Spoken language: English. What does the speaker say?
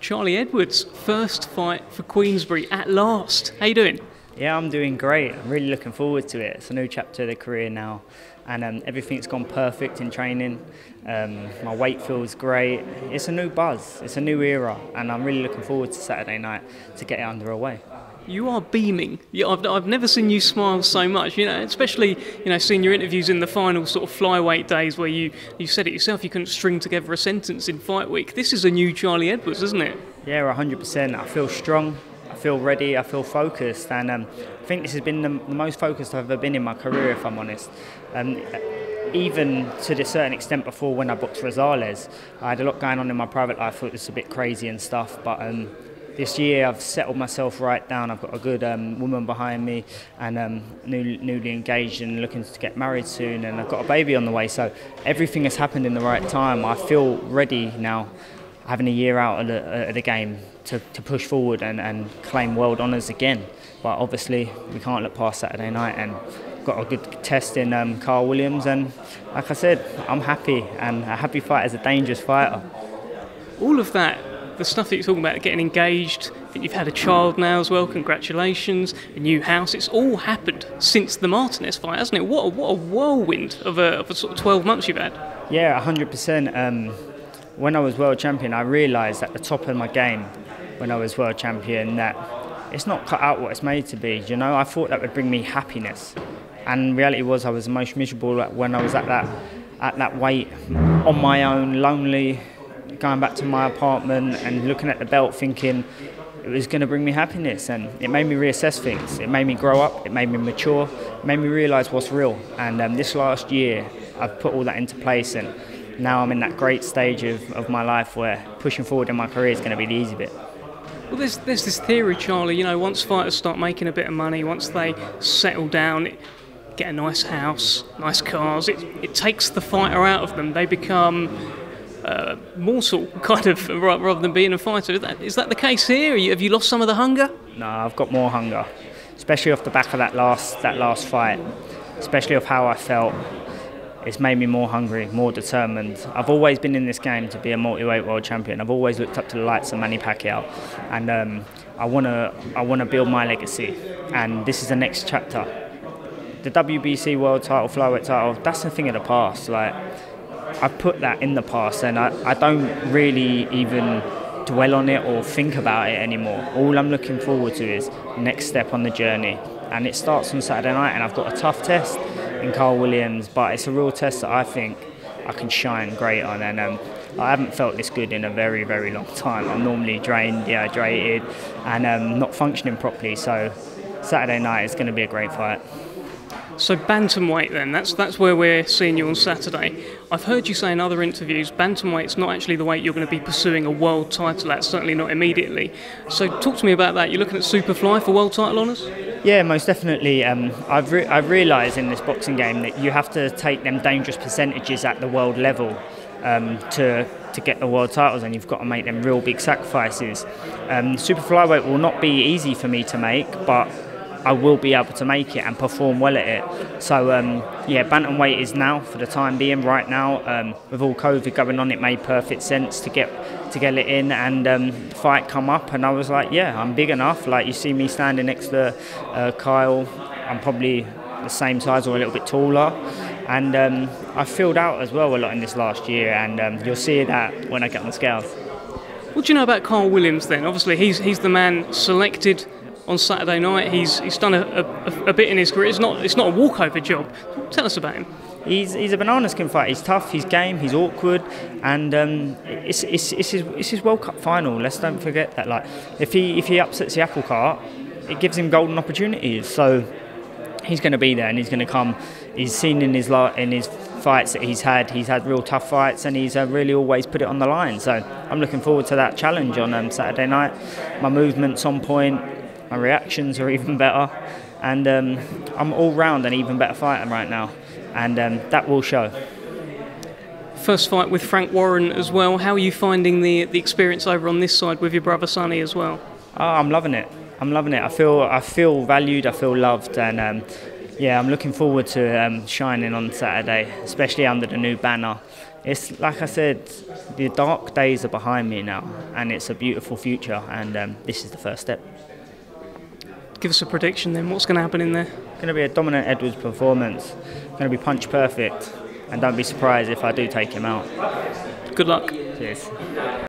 Charlie Edwards, first fight for Queensberry at last. How you doing? Yeah, I'm doing great. I'm really looking forward to it. It's a new chapter of the career now, and um, everything's gone perfect in training. Um, my weight feels great. It's a new buzz. It's a new era, and I'm really looking forward to Saturday night to get it underway. You are beaming. I've, I've never seen you smile so much. You know, especially you know seeing your interviews in the final sort of flyweight days where you you said it yourself. You couldn't string together a sentence in fight week. This is a new Charlie Edwards, isn't it? Yeah, 100%. I feel strong. I feel ready. I feel focused, and um, I think this has been the, most focused I've ever been in my career, if I'm honest. Um, even to a certain extent before when I booked Rosales, I had a lot going on in my private life. It was a bit crazy and stuff, but. Um, this year I've settled myself right down. I've got a good um, woman behind me and um, new, newly engaged and looking to get married soon, and I've got a baby on the way. So everything has happened in the right time. I feel ready now, having a year out of the, of the game to, to push forward and, and claim world honours again. But obviously we can't look past Saturday night and got a good test in um, Kyle Williams and like I said, I'm happy and a happy fighter is a dangerous fighter. All of that the stuff that you're talking about, getting engaged, that you've had a child now as well, congratulations, a new house, it's all happened since the Martinez fight, hasn't it? What a, what a whirlwind of a, of a sort of 12 months you've had. Yeah, 100%. Um, when I was world champion, I realised at the top of my game, when I was world champion, that it's not cut out what it's made to be. You know, I thought that would bring me happiness, and reality was I was the most miserable when I was at that at that weight on my own, lonely, going back to my apartment and looking at the belt thinking it was going to bring me happiness and it made me reassess things it made me grow up it made me mature it made me realize what's real and um, this last year i've put all that into place and now i'm in that great stage of, of my life where pushing forward in my career is going to be the easy bit well, there's, there's this theory, Charlie. You know, once fighters start making a bit of money, once they settle down, get a nice house, nice cars, it, it takes the fighter out of them. They become uh, morsel, kind of, rather than being a fighter. Is that, is that the case here? Have you lost some of the hunger? No, I've got more hunger, especially off the back of that last that last fight, especially of how I felt. It's made me more hungry, more determined. I've always been in this game to be a multi-weight world champion. I've always looked up to the likes of Manny Pacquiao, and um, I wanna I wanna build my legacy. And this is the next chapter. The WBC world title, flyweight title, that's the thing of the past. Like I've put that in the past and I, I don't really even dwell on it or think about it anymore. All I'm looking forward to is next step on the journey. And it starts on Saturday night and I've got a tough test in Kyle Williams, but it's a real test that I think I can shine great on and um, I haven't felt this good in a very, very long time. I'm normally drained, dehydrated and um, not functioning properly. So Saturday night is going to be a great fight. So bantamweight then, that's that's where we're seeing you on Saturday. I've heard you say in other interviews, bantamweight's not actually the weight you're going to be pursuing a world title at, certainly not immediately. So talk to me about that. You're looking at Superfly for world title honours? Yeah, most definitely. Um, I've, re- I've realised in this boxing game that you have to take them dangerous percentages at the world level um, to to get the world titles, and you've got to make them real big sacrifices. Um, super flyweight will not be easy for me to make, but I will be able to make it and perform well at it. So um, yeah, bantamweight is now for the time being. Right now, um, with all COVID going on, it made perfect sense to get to get it in and um, fight come up. And I was like, yeah, I'm big enough. Like you see me standing next to uh, Kyle, I'm probably the same size or a little bit taller. And um, I filled out as well a lot in this last year, and um, you'll see that when I get on the scales. What do you know about Kyle Williams then? Obviously, he's he's the man selected on Saturday night. He's he's done a, a, a, bit in his career. It's not it's not a walkover job. Tell us about him. He's, he's a banana skin fight. He's tough. He's game. He's awkward, and um, it's, it's, it's, his, it's his World Cup final. Let's don't forget that. Like if he if he upsets the apple cart, it gives him golden opportunities. So he's going to be there, and he's going to come. He's seen in his in his fights that he's had. He's had real tough fights, and he's uh, really always put it on the line. So I'm looking forward to that challenge on um, Saturday night. My movement's on point my reactions are even better, and um, I'm all round an even better fighter right now, and um, that will show. First fight with Frank Warren as well. How are you finding the the experience over on this side with your brother Sonny as well? Oh, I'm loving it. I'm loving it. I feel I feel valued. I feel loved, and um, Yeah, I'm looking forward to um, shining on Saturday, especially under the new banner. It's like I said, the dark days are behind me now, and it's a beautiful future, and um, this is the first step. Give us a prediction then. What's going to happen in there? Going to be a dominant Edwards performance. Going to be punch perfect, and don't be surprised if I do take him out. Good luck. Cheers.